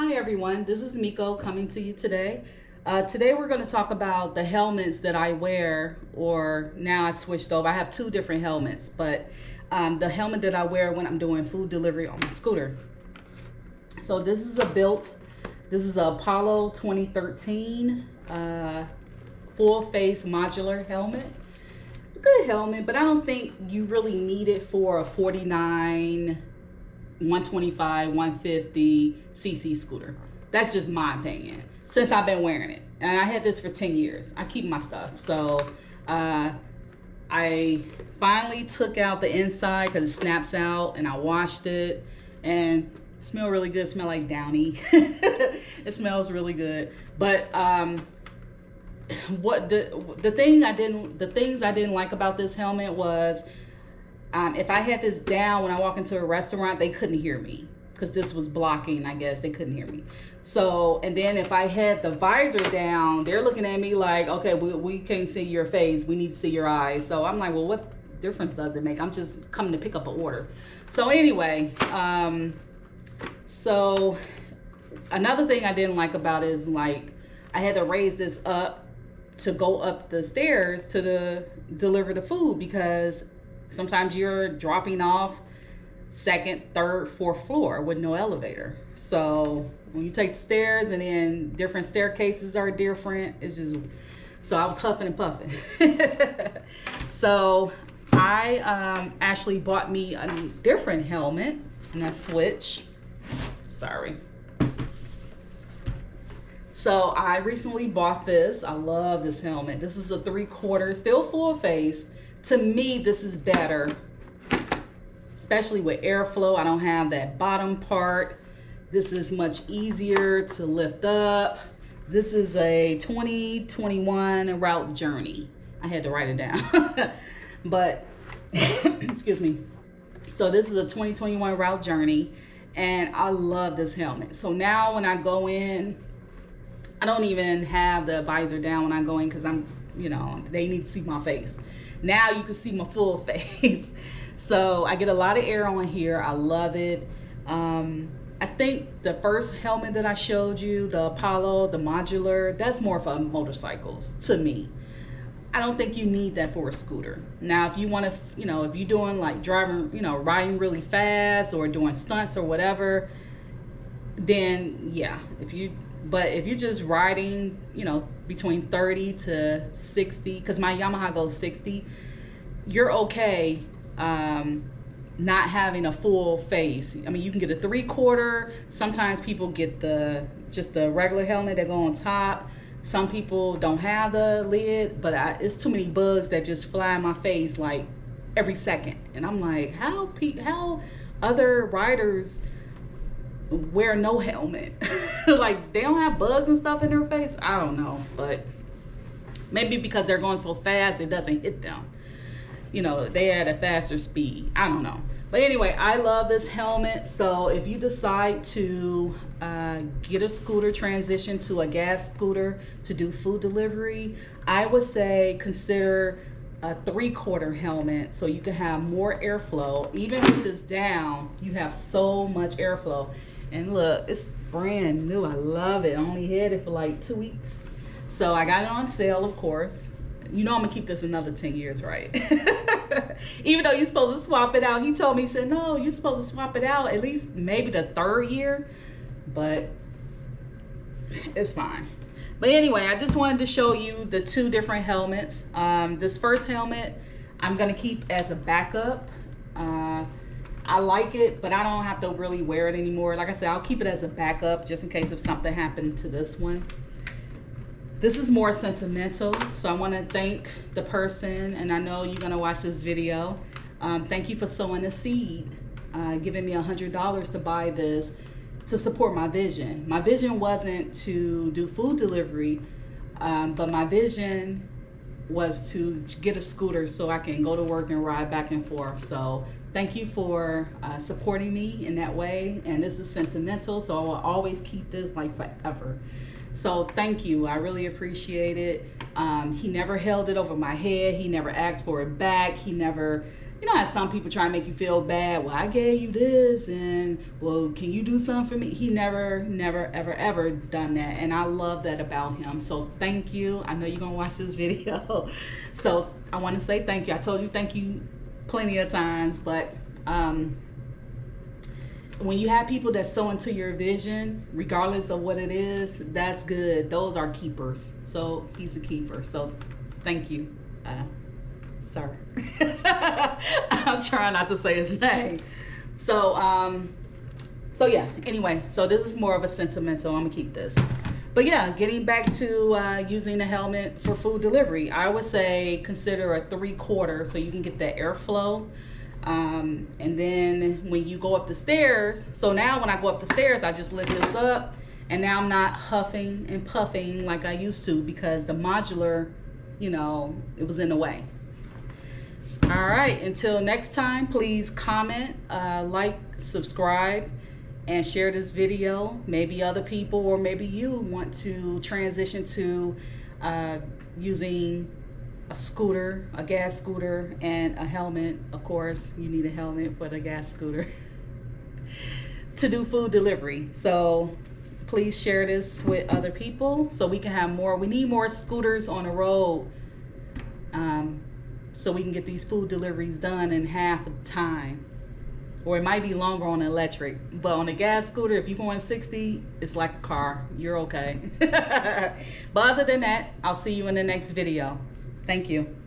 Hi everyone, this is Mico coming to you today. Uh, today we're going to talk about the helmets that I wear, or now I switched over. I have two different helmets, but um, the helmet that I wear when I'm doing food delivery on my scooter. So this is a built, this is a Apollo 2013 uh, full face modular helmet. Good helmet, but I don't think you really need it for a 49 125, 150 cc scooter. That's just my opinion. Since I've been wearing it, and I had this for 10 years. I keep my stuff. So uh, I finally took out the inside because it snaps out, and I washed it, and smell really good. Smell like Downy. it smells really good. But um, what the the thing I didn't the things I didn't like about this helmet was um, if I had this down when I walk into a restaurant, they couldn't hear me because this was blocking, I guess. They couldn't hear me. So, and then if I had the visor down, they're looking at me like, okay, we, we can't see your face. We need to see your eyes. So I'm like, well, what difference does it make? I'm just coming to pick up an order. So anyway, um, so another thing I didn't like about it is like, I had to raise this up to go up the stairs to the deliver the food because Sometimes you're dropping off second, third, fourth floor with no elevator. So when you take the stairs and then different staircases are different, it's just so I was huffing and puffing. so I um, actually bought me a different helmet and I switch. Sorry. So I recently bought this. I love this helmet. This is a three quarter, still full face to me, this is better, especially with airflow. I don't have that bottom part. This is much easier to lift up. This is a 2021 route journey. I had to write it down. but, excuse me. So this is a 2021 route journey and I love this helmet. So now when I go in, I don't even have the visor down when I go in because I'm, you know, they need to see my face. Now you can see my full face. so I get a lot of air on here. I love it. Um, I think the first helmet that I showed you, the Apollo, the modular, that's more for motorcycles to me. I don't think you need that for a scooter. Now, if you want to, you know, if you're doing like driving, you know, riding really fast or doing stunts or whatever, then yeah, if you but if you're just riding, you know, between 30 to 60, because my Yamaha goes 60, you're okay um, not having a full face. I mean, you can get a three quarter. Sometimes people get the just the regular helmet that go on top. Some people don't have the lid, but I, it's too many bugs that just fly in my face like every second, and I'm like, how pe- how other riders wear no helmet. like they don't have bugs and stuff in their face. I don't know, but maybe because they're going so fast it doesn't hit them. You know, they at a faster speed. I don't know. But anyway, I love this helmet. So if you decide to uh, get a scooter transition to a gas scooter to do food delivery, I would say consider a three quarter helmet so you can have more airflow. Even with this down, you have so much airflow. And look, it's brand new. I love it. I only had it for like two weeks. So I got it on sale, of course. You know I'm gonna keep this another 10 years, right? Even though you're supposed to swap it out. He told me, he said, no, you're supposed to swap it out at least maybe the third year. But it's fine. But anyway, I just wanted to show you the two different helmets. Um, this first helmet, I'm gonna keep as a backup. Uh, I like it, but I don't have to really wear it anymore. Like I said, I'll keep it as a backup just in case if something happened to this one. This is more sentimental, so I want to thank the person, and I know you're going to watch this video. Um, thank you for sowing a seed, uh, giving me a $100 to buy this to support my vision. My vision wasn't to do food delivery, um, but my vision was to get a scooter so I can go to work and ride back and forth. So thank you for uh, supporting me in that way. And this is sentimental, so I will always keep this like forever. So thank you. I really appreciate it. Um, he never held it over my head. He never asked for it back. He never you know how some people try to make you feel bad. Well, I gave you this, and well, can you do something for me? He never, never, ever, ever done that, and I love that about him. So thank you. I know you're gonna watch this video, so I want to say thank you. I told you thank you plenty of times, but um, when you have people that sew into your vision, regardless of what it is, that's good. Those are keepers. So he's a keeper. So thank you. Uh, sir. I'm trying not to say his name. So, um, so yeah, anyway, so this is more of a sentimental. I'm gonna keep this. But yeah, getting back to uh, using the helmet for food delivery, I would say consider a three quarter so you can get that airflow. Um, and then when you go up the stairs, so now when I go up the stairs, I just lift this up and now I'm not huffing and puffing like I used to because the modular, you know, it was in the way. All right, until next time, please comment, uh, like, subscribe, and share this video. Maybe other people or maybe you want to transition to uh, using a scooter, a gas scooter, and a helmet. Of course, you need a helmet for the gas scooter to do food delivery. So please share this with other people so we can have more. We need more scooters on the road. Um, so we can get these food deliveries done in half time. Or it might be longer on electric. But on a gas scooter, if you're going 60, it's like a car. You're okay. but other than that, I'll see you in the next video. Thank you.